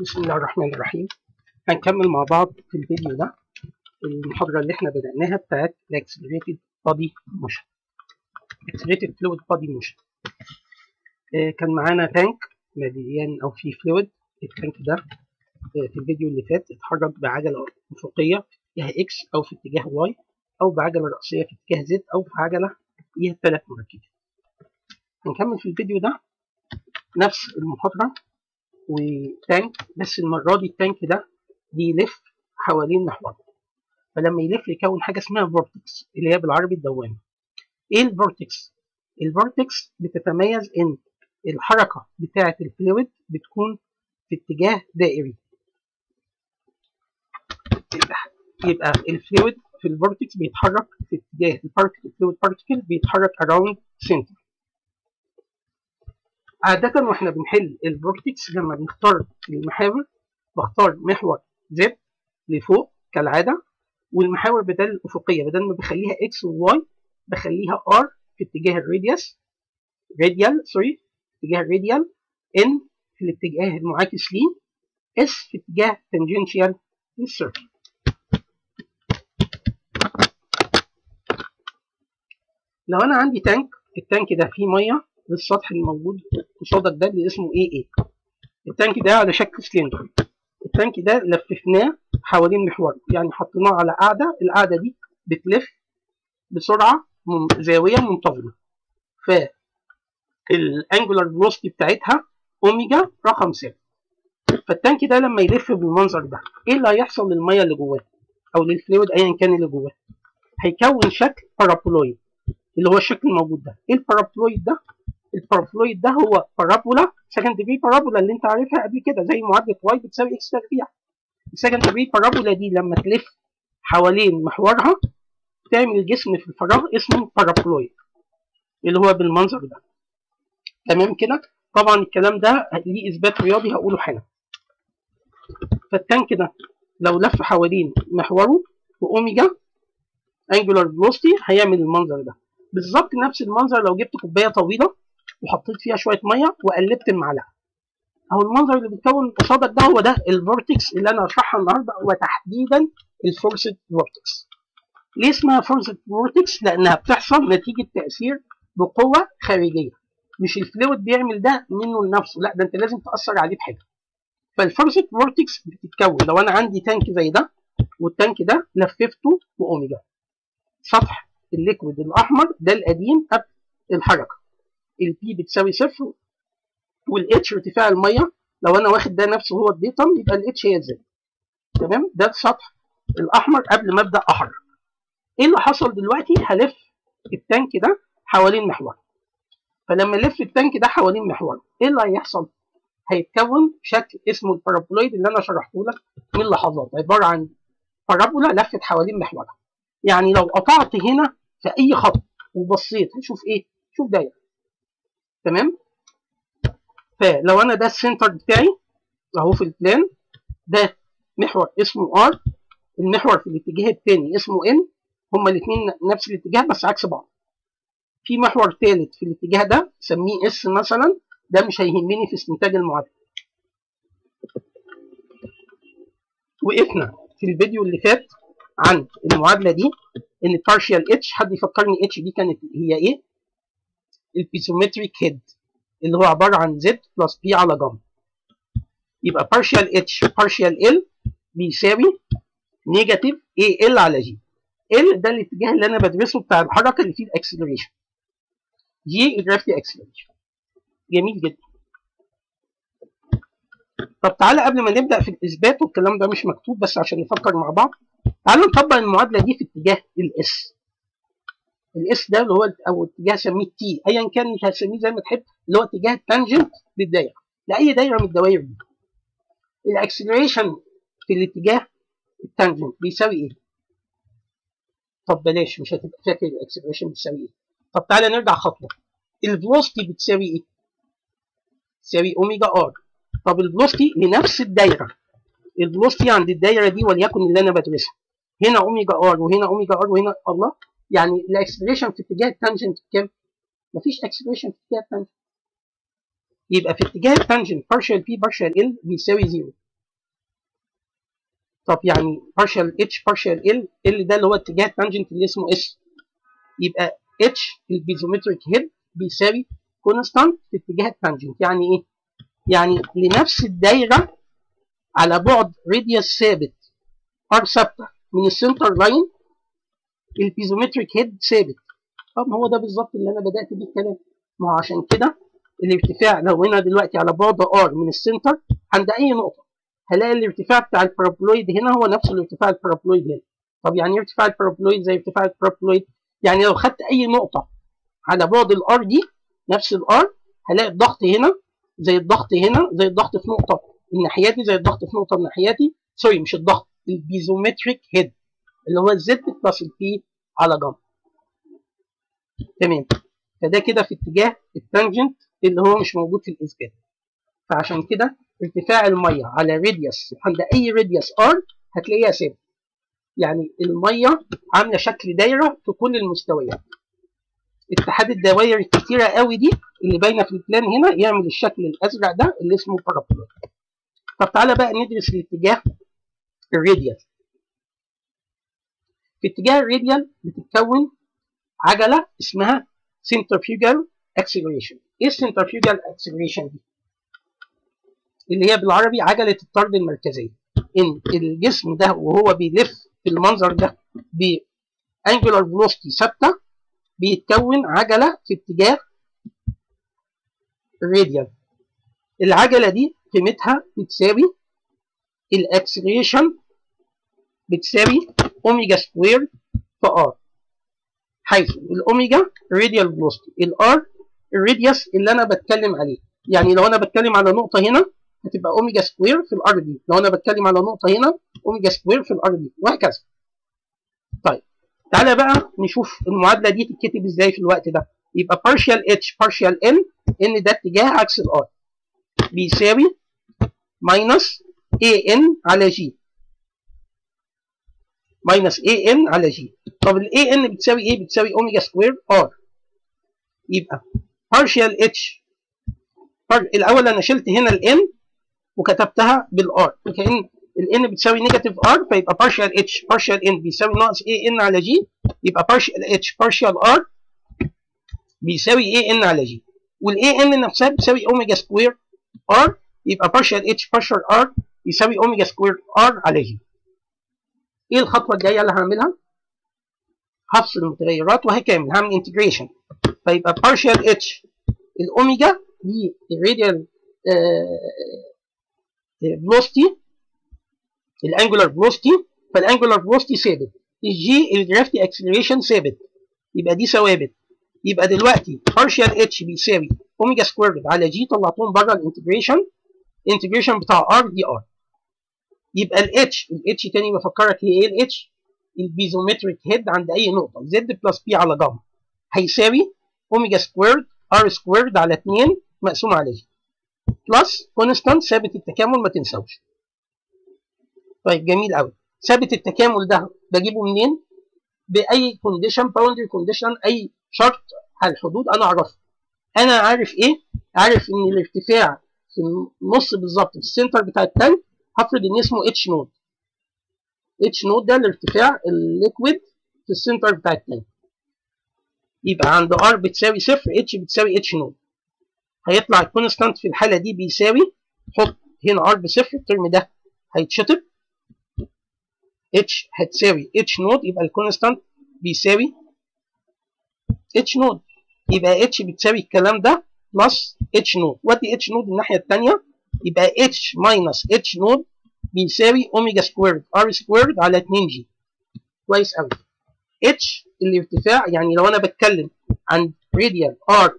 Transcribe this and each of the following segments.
بسم الله الرحمن الرحيم. هنكمل مع بعض في الفيديو ده المحاضرة اللي إحنا بدأناها بتاعت Accelerated Body Motion. Accelerated Fluid Body Motion. آه كان معانا تانك مليان أو فيه فلويد التانك ده آه في الفيديو اللي فات اتحرك بعجلة أفقية في اتجاه X أو في اتجاه Y أو بعجلة رأسية في اتجاه Z أو في عجلة ليها ثلاث مراكب. هنكمل في الفيديو ده. نفس المحاضرة. و tank بس المرة دي ال tank ده بيلف حوالين محور فلما يلف يكون حاجة اسمها vortex اللي هي بالعربي الدوامة. إيه ال vortex؟ ال vortex بتتميز إن الحركة بتاعة ال fluid بتكون في اتجاه دائري. يبقى ال fluid في ال vortex بيتحرك في اتجاه ال particle fluid particle بيتحرك around center. عادة وإحنا بنحل ال vortex لما بنختار المحاور بختار محور Z لفوق كالعادة والمحاور بدل الأفقية بدل ما بخليها X و Y بخليها R في اتجاه ال radius radial sorry اتجاه ال radial N في الاتجاه المعاكس ليه S في اتجاه tangential لل circle لو أنا عندي tank ال tank ده فيه مية للسطح الموجود قصادك ده اللي اسمه AA ال tank ده على شكل سلندر. ال tank ده لففناه حوالين محور يعني حطيناه على قاعدة. القاعدة دي بتلف بسرعة زاوية منتظمة. ف ال angular velocity بتاعتها اوميجا رقم ثابت فال tank ده لما يلف بالمنظر ده إيه اللي هيحصل للمية اللي جواه؟ أو لل fluid ايا كان اللي جواه؟ هيكون شكل paraboloid اللي هو الشكل الموجود ده. إيه ال paraboloid ده؟ ال paraboloid ده هو parabola second degree parabola اللي انت عارفها قبل كده زي معادلة y بتساوي x تربيع. ال second degree parabola دي لما تلف حوالين محورها تعمل جسم في الفراغ اسمه paraboloid اللي هو بالمنظر ده. تمام كده؟ طبعا الكلام ده ليه إثبات رياضي هقوله حالا فال tank ده لو لف حوالين محوره و omega angular velocity هيعمل المنظر ده. بالظبط نفس المنظر لو جبت كوباية طويلة وحطيت فيها شوية مية وقلبت المعلقة. أهو المنظر اللي بيتكون قصادك ده هو ده ال vortex اللي أنا هشرحها النهارده وتحديدا ال forced vortex ليه اسمها forced vortex لأنها بتحصل نتيجة تأثير بقوة خارجية. مش ال fluid بيعمل ده منه لنفسه لأ ده أنت لازم تأثر عليه بحاجة. فال forced vortex بتتكون لو أنا عندي tank زي ده وال tank ده لففته بأوميجا. سطح ال liquid الأحمر ده القديم قبل الحركة. ال P بتساوي صفر والاتش ارتفاع المية لو أنا واخد ده نفسه هو ال datum يبقى الاتش هي ال z تمام؟ ده السطح الأحمر قبل ما أبدأ أحرك. إيه اللي حصل دلوقتي؟ هلف ال tank ده حوالين محور. فلما ألف ال tank ده حوالين محور إيه اللي هيحصل؟ هيتكون شكل اسمه ال paraboloid اللي أنا شرحته لك من لحظات. عبارة عن parabola لفت حوالين محورها. يعني لو قطعت هنا في أي خط وبصيت هشوف إيه؟ شوف دايره تمام؟ فلو أنا ده ال center بتاعي أهو في ال plan ده محور اسمه R المحور في الاتجاه الثاني اسمه N هما الاثنين نفس الاتجاه بس عكس بعض. في محور ثالث في الاتجاه ده سميه S مثلا ده مش هيهمني في استنتاج المعادله وقفنا في الفيديو اللي فات عن المعادلة دي إن partial اتش حد يفكرني اتش دي كانت هي إيه؟ ال piezometric head اللي هو عبارة عن z plus p على جاما يبقى partial h partial l بيساوي negative al على g. L ده الاتجاه اللي أنا بدرسه بتاع الحركة اللي فيه ال acceleration g ال gravity acceleration جميل جدا. طب تعالى قبل ما نبدأ في الإثبات والكلام ده مش مكتوب بس عشان نفكر مع بعض تعالوا نطبق المعادلة دي في اتجاه ال s ال s ده اللي هو أو اتجاه سميه t ايا كان انت هتسميه زي ما تحب اللي هو اتجاه ال tangent للدايرة. لأي دايرة من الدوائر دي؟ ال acceleration في الاتجاه ال tangent بيساوي إيه؟ طب بلاش مش هتبقى فاكر ال acceleration بتساوي إيه. طب تعالى نرجع خطوة. ال velocity بتساوي إيه؟ تساوي omega r طب ال velocity لنفس الدايرة. ال velocity عند الدايرة دي وليكن اللي أنا بدرسها. هنا omega r وهنا omega r وهنا الله. يعني ال acceleration في اتجاه ال tangent كام؟ مفيش acceleration في اتجاه ال tangent يبقى في اتجاه ال tangent partial p partial l بيساوي zero طب يعني partial h partial l l ده اللي هو اتجاه ال tangent اللي اسمه s يبقى h ال piezometric head بيساوي constant في اتجاه ال tangent يعني إيه؟ يعني لنفس الدايرة على بعد radius ثابت r ثابتة من ال center line ال piezometric head ثابت. طب هو ده بالظبط اللي أنا بدأت بيه الكلام. ما هو عشان كده الارتفاع لو هنا دلوقتي على بعد r من ال center عند أي نقطة. هلاقي الارتفاع بتاع ال paraboloid هنا هو نفس الارتفاع ال paraboloid هنا. طب يعني إيه ارتفاع ال paraboloid زي ارتفاع ال paraboloid يعني لو خدت أي نقطة على بعد ال r دي نفس ال r هلاقي الضغط هنا زي الضغط هنا زي الضغط في نقطة الناحيتي زي الضغط في نقطة الناحيتي sorry مش الضغط ال piezometric head اللي هو ال z plus ال p على جنب تمام. فده كده في اتجاه ال tangent اللي هو مش موجود في الاثبات فعشان كده ارتفاع المية على radius عند أي radius r هتلاقيها ثابت. يعني المية عاملة شكل دايرة في كل المستويات. اتحاد الدوائر الكتيرة قوي دي اللي باينة في ال plan هنا يعمل الشكل الأزرق ده اللي اسمه paraboloid طب تعالى بقى ندرس الاتجاه الراديال في اتجاه الراديال بتتكون عجلة اسمها centrifugal acceleration. إيه centrifugal acceleration دي؟ اللي هي بالعربي عجلة الطرد المركزية. إن الجسم ده وهو بيلف في المنظر ده ب angular velocity ثابتة بيتكون عجلة في اتجاه ال radial العجلة دي قيمتها بتساوي ال acceleration بتساوي omega square في r حيث ال omega radial velocity ال r ال radius اللي أنا بتكلم عليه. يعني لو أنا بتكلم على نقطة هنا هتبقى omega square في ال r دي. لو أنا بتكلم على نقطة هنا omega square في ال r دي. وهكذا. طيب تعالى بقى نشوف المعادلة دي تتكتب إزاي في الوقت ده. يبقى partial h partial n ان ده اتجاه عكس ال r بيساوي minus an على g. minus an على g. طب ال an بتساوي إيه بتساوي omega square r. يبقى partial h. الأول أنا شلت هنا ال n وكتبتها بال r فكأن ال n بتساوي negative r فيبقى partial h. Partial n بيساوي ناقص an على g. يبقى partial h. Partial r بيساوي an على g. وال an نفسها بتساوي omega square r. يبقى partial h. Partial r يساوي omega square r على g. إيه الخطوة الجاية اللي هعملها؟ هفصل المتغيرات وهكمل هعمل integration فيبقى partial h الأوميجا دي ال radial velocity ال angular velocity فال angular velocity ثابت. ال g ال gravity acceleration ثابت. يبقى دي ثوابت. يبقى دلوقتي partial h بيساوي omega squared على جي طلعتهم بره ال integration. ال integration بتاع r dr يبقى الاتش الاتش تاني بفكرك هي إيه؟ ال h ال piezometric head عند أي نقطة z plus p على جاما هيساوي omega squared r squared على 2 مقسوم على جي plus constant ثابت التكامل ما تنساوش. طيب جميل قوي ثابت التكامل ده بجيبه منين؟ بأي condition boundary condition أي شرط على الحدود أنا اعرفه أنا عارف إيه؟ عارف إن الارتفاع في النص بالظبط في ال center بتاع ال tank هفرض ان اسمه h node h node ده الارتفاع ال liquid في ال center بتاع ال tank يبقى عند r بتساوي صفر اتش بتساوي h node هيطلع ال constant في الحالة دي بيساوي حط هنا r بصفر ال term ده هيتشطب. اتش هتساوي h node يبقى ال constant بيساوي h node يبقى اتش بتساوي الكلام ده plus h node ودي h node الناحية الثانية يبقى h minus h node بيساوي omega squared r squared على 2 جي كويس قوي اتش الارتفاع يعني لو أنا بتكلم عن radial r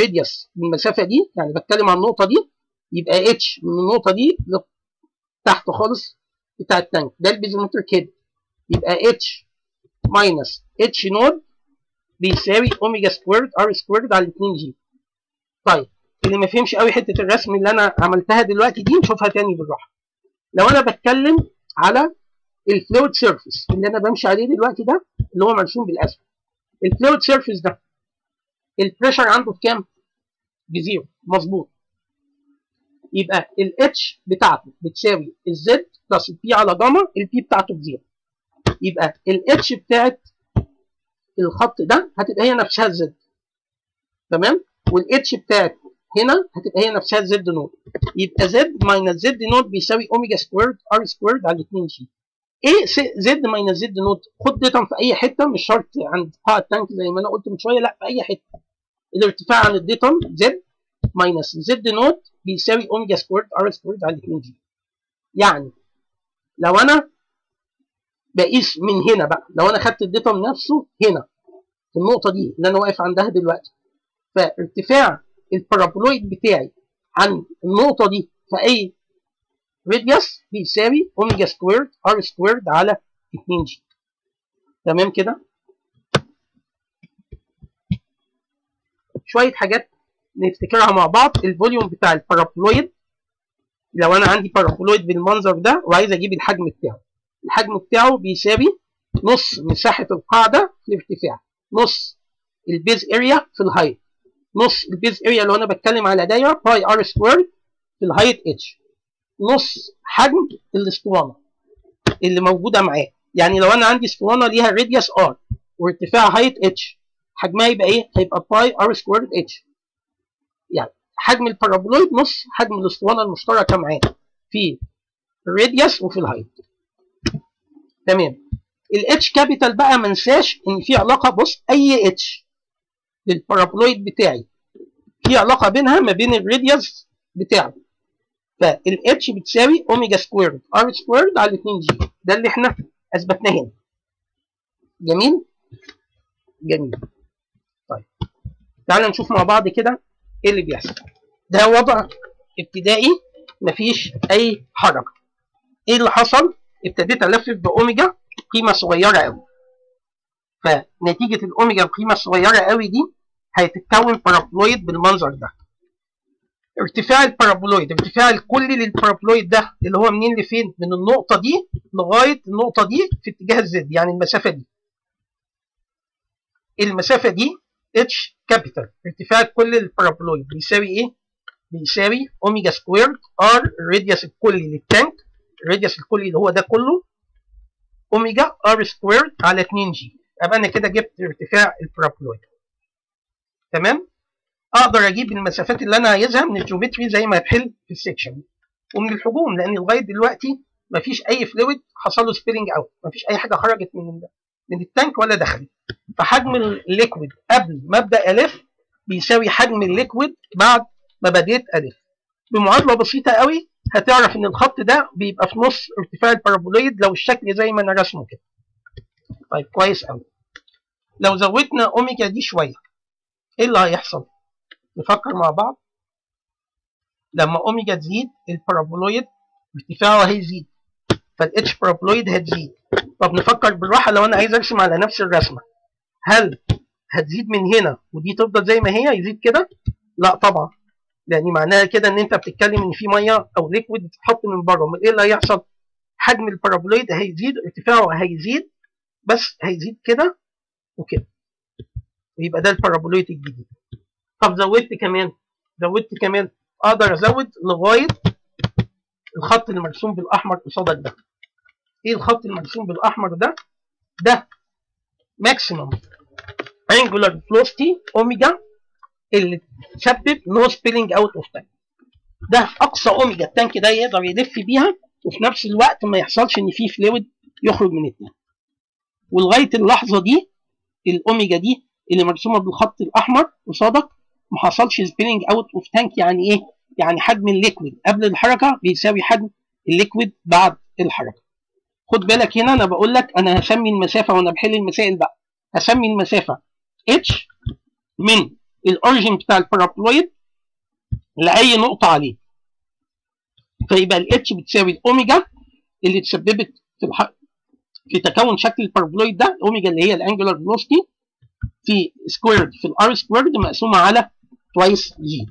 radius المسافة دي يعني بتكلم عن النقطة دي يبقى اتش من النقطة دي تحت خالص بتاع ال tank. ده ال piezometric head يبقى h minus h node بيساوي omega squared r squared على 2 جي طيب اللي ما فهمش قوي حتة الرسم اللي أنا عملتها دلوقتي دي نشوفها تاني بالراحة. لو أنا بتكلم على ال fluid surface اللي أنا بمشي عليه دلوقتي ده اللي هو مرسوم بالاسود ال fluid surface ده ال pressure عنده بكام؟ ب zero. مظبوط. يبقى ال H بتاعته بتساوي الزد بلس البي على جاما البي بتاعته بزيرو. يبقى ال H بتاعت الخط ده هتبقى هي نفسها ال Z تمام؟ وال H بتاعت هنا هتبقى هي نفسها ال Z nod. يبقى Z minus Z nod بيساوي omega squared R squared على 2 G إيه Z minus Z nod خد datum في أي حتة مش شرط عند قاع ال tank زي ما أنا قلت من شوية لأ في أي حتة. الارتفاع عن ال datum Z minus Z nod بيساوي omega squared R squared على 2 G يعني لو أنا بقيس من هنا بقى لو أنا خدت ال datum نفسه هنا في النقطة دي اللي أنا واقف عندها دلوقتي. فارتفاع ال paraboloid بتاعي عن النقطة دي. في اي radius بيساوي omega squared R squared على 2 G تمام كده؟ شوية حاجات نفتكرها مع بعض. ال volume بتاع ال paraboloid لو أنا عندي paraboloid بالمنظر ده وعايز أجيب الحجم بتاعه. الحجم بتاعه بيساوي نص مساحة القاعدة في الارتفاع نص ال base area في ال height نص ال base area لو أنا بتكلم على دايره pi R square في ال height H نص حجم الاسطوانة اللي موجودة معاه. يعني لو أنا عندي اسطوانة ليها radius R وارتفاع height H حجمها يبقى إيه؟ هيبقى pi R square H يعني حجم ال paraboloid نص حجم الاسطوانة المشتركة معاه في ال radius وفي ال height تمام. ال H capital بقى ما انساش إن في علاقة بص أي H لل paraboloid بتاعي. في علاقة بينها ما بين ال radius بتاعه. فال H بتساوي omega squared R squared على 2 G ده اللي إحنا اثبتناه هنا. جميل؟ جميل. طيب. تعالى نشوف مع بعض كده إيه اللي بيحصل. ده وضع ابتدائي. مفيش أي حركة. إيه اللي حصل؟ ابتديت الفف بأوميجا قيمة صغيرة قوي فنتيجه الأوميجا القيمة الصغيرة قوي دي هيتكون paraboloid بالمنظر ده. ارتفاع ال paraboloid ارتفاع الكلي لل paraboloid ده اللي هو منين لفين؟ من النقطة دي لغاية النقطة دي في اتجاه ال Z يعني المسافة دي. المسافة دي H capital ارتفاع الكلي لل paraboloid بيساوي إيه؟ بيساوي omega squared R ال radius الكلي لل tank ال radius الكلي اللي هو ده كله omega R squared على 2 G يبقى أنا كده جبت ارتفاع ال paraboloid تمام؟ أقدر أجيب المسافات اللي أنا عايزها من ال geometry زي ما هتحل في ال section ومن الحجوم لأن لغاية دلوقتي مفيش أي fluid حصل له spilling out مفيش أي حاجة خرجت من من ال tank ولا دخلت. فحجم ال liquid قبل ما أبدأ ألف بيساوي حجم ال liquid بعد ما بديت ألف. بمعادلة بسيطة قوي هتعرف إن الخط ده بيبقى في نص ارتفاع ال paraboloid لو الشكل زي ما أنا رسمه كده. طيب كويس قوي لو زودنا أوميجا دي شوية إيه اللي هيحصل؟ نفكر مع بعض. لما أوميجا تزيد ال paraboloid ارتفاعه هيزيد فال H paraboloid هتزيد. طب نفكر بالراحة لو أنا عايز أرسم على نفس الرسمة. هل هتزيد من هنا ودي تفضل زي ما هي يزيد كده؟ لا طبعا. لأن معناها كده إن أنت بتتكلم إن في مية أو liquid بتتحط من بره. أمال إيه اللي هيحصل؟ حجم ال paraboloid هيزيد ارتفاعه هيزيد بس هيزيد كده وكده ويبقى ده ال paraboloid الجديد. طب زودت كمان زودت كمان أقدر أزود لغاية الخط المرسوم بالأحمر قصادك ده. إيه الخط المرسوم بالأحمر ده؟ ده maximum angular velocity omega اللي تسبب no spilling out of tank ده أقصى omega ال tank ده يقدر يلف بيها وفي نفس الوقت ما يحصلش إن في fluid يخرج من ال tank. ولغاية اللحظة دي الأوميجا دي اللي مرسومة بالخط الأحمر قصادك ما حصلش spilling out of tank يعني إيه؟ يعني حجم ال liquid قبل الحركة بيساوي حجم ال liquid بعد الحركة. خد بالك هنا أنا بقول لك أنا هسمي المسافة وأنا بحل المسائل بقى هسمي المسافة H من ال origin بتاع ال paraboloid لأي نقطة عليه. فيبقى ال H بتساوي الأوميجا اللي تسببت في. في تكون شكل ال paraboloid ده الاوميجا اللي هي ال angular velocity في squared في ال R squared مقسومة على twice G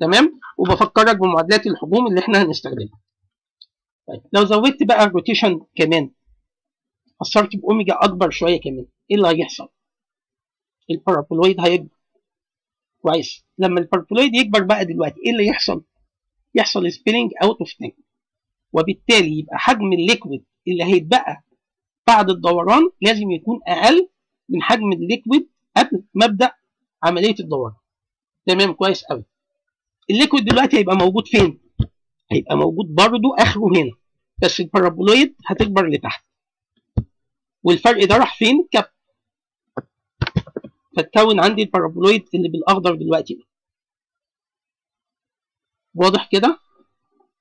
تمام؟ وبفكرك بمعادلات الحجوم اللي إحنا هنستخدمها. طيب لو زودت بقى ال rotation كمان أثرت بأوميجا أكبر شوية كمان إيه اللي هيحصل؟ ال paraboloid هيكبر كويس لما ال paraboloid يكبر بقى دلوقتي إيه اللي يحصل؟ يحصل spilling out of tank وبالتالي يبقى حجم ال liquid اللي هيتبقى بعد الدوران لازم يكون أقل من حجم ال liquid قبل مبدأ عملية الدوران. تمام؟ كويس قوي ال liquid دلوقتي هيبقى موجود فين؟ هيبقى موجود برضو آخره هنا. بس ال paraboloid هتكبر لتحت. والفرق ده راح فين؟ كب فتكون عندي ال paraboloid اللي بالأخضر دلوقتي. ده واضح كده؟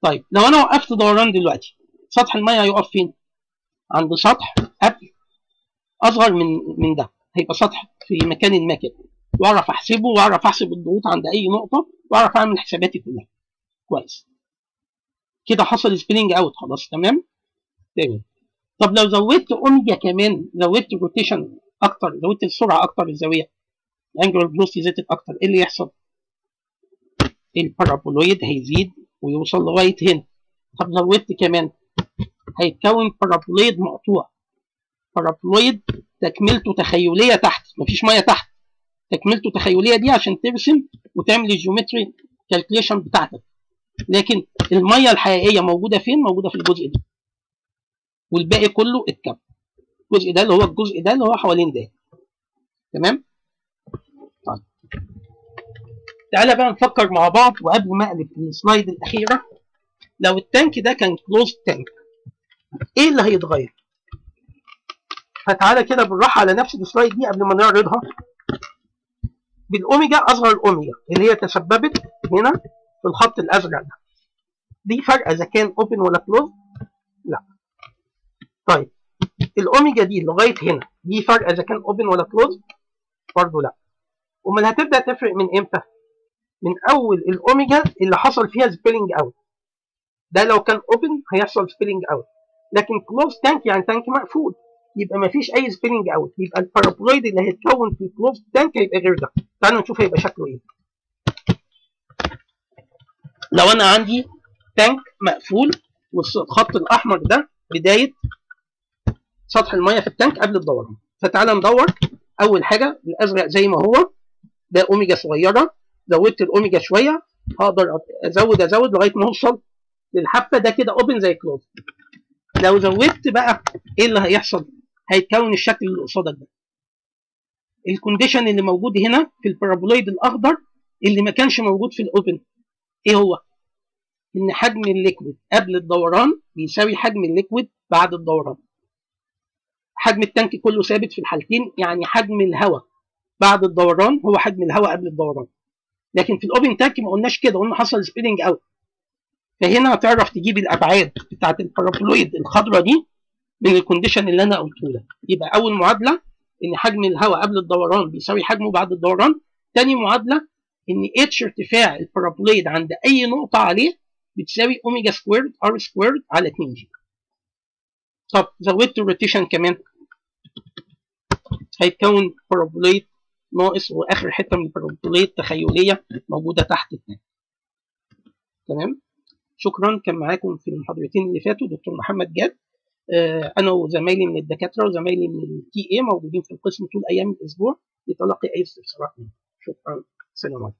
طيب لو أنا وقفت دوران دلوقتي سطح الميه هيقف فين؟ عند سطح قبل أصغر من من ده. هيبقى سطح في مكان ما كده. واعرف أحسبه واعرف أحسب الضغوط عند أي نقطة واعرف أعمل حساباتي كلها. كويس. كده حصل spilling out خلاص تمام؟ تمام. طب لو زودت اوميجا كمان زودت ال rotation أكتر زودت السرعة أكتر الزاوية ال angular velocity زادت أكتر إيه اللي يحصل؟ ال paraboloid هيزيد ويوصل لغاية هنا. طب زودت كمان هيتكون paraboloid مقطوع. paraboloid تكملته تخيلية تحت مفيش مية تحت. تكملته تخيلية دي عشان ترسم وتعمل ال geometry calculation بتاعتك. لكن المية الحقيقية موجودة فين؟ موجودة في الجزء ده. والباقي كله اتكب. الجزء ده اللي هو الجزء ده اللي هو حوالين ده. تمام؟ طيب. تعالى بقى نفكر مع بعض. وقبل ما أقلب ال slide الأخيرة لو ال tank ده كان closed tank إيه اللي هيتغير؟ فتعالى كده بالراحة على نفس ال slide دي قبل ما نعرضها. بالأوميجا أصغر الأوميجا اللي هي تسببت هنا في الخط الأزرق ده. دي فرق إذا كان open ولا closed لا. طيب الأوميجا دي لغاية هنا دي فرق إذا كان open ولا closed برضه لا. أمال هتبدأ تفرق من إمتى؟ من أول الأوميجا اللي حصل فيها spilling out ده لو كان open هيحصل spilling out لكن closed tank يعني tank مقفول. يبقى ما فيش أي spilling out يبقى ال paraboloid اللي هيتكون في closed tank هيبقى غير ده. تعالوا نشوف هيبقى شكله إيه. لو أنا عندي tank مقفول والخط الأحمر ده بداية سطح المية في ال tank قبل الدوران فتعالى ندور. أول حاجة الأزرق زي ما هو. ده أوميجا صغيرة. زودت الأوميجا شوية. هقدر أزود أزود لغاية ما أوصل للحافه ده كده open زي closed لو زودت بقى إيه اللي هيحصل؟ هيتكون الشكل اللي قصادك ده. ال condition اللي موجود هنا في ال paraboloid الأخضر اللي ما كانش موجود في ال open إيه هو؟ إن حجم ال liquid قبل الدوران بيساوي حجم ال liquid بعد الدوران. حجم ال tank كله ثابت في الحالتين يعني حجم الهواء بعد الدوران هو حجم الهواء قبل الدوران. لكن في ال open tank ما قلناش كده قلنا حصل spilling out فهنا هتعرف تجيب الأبعاد بتاعت ال paraboloid الخضراء دي من ال condition اللي أنا قلته لك. يبقى أول معادلة إن حجم الهواء قبل الدوران بيساوي حجمه بعد الدوران. تاني معادلة إن H ارتفاع ال paraboloid عند أي نقطة عليه بتساوي omega squared R squared على 2 جي. طب زودت ال rotation كمان. هيتكون paraboloid ناقص وآخر حتة من ال paraboloid تخيلية موجودة تحت ال tank تمام؟ شكرا. كان معاكم في المحاضرتين اللي فاتوا دكتور محمد جاد. آه أنا وزمايلي من الدكاترة وزمايلي من التي اي موجودين في القسم طول أيام الأسبوع لتلقي أي استفسارات شكرا. سلام عليكم.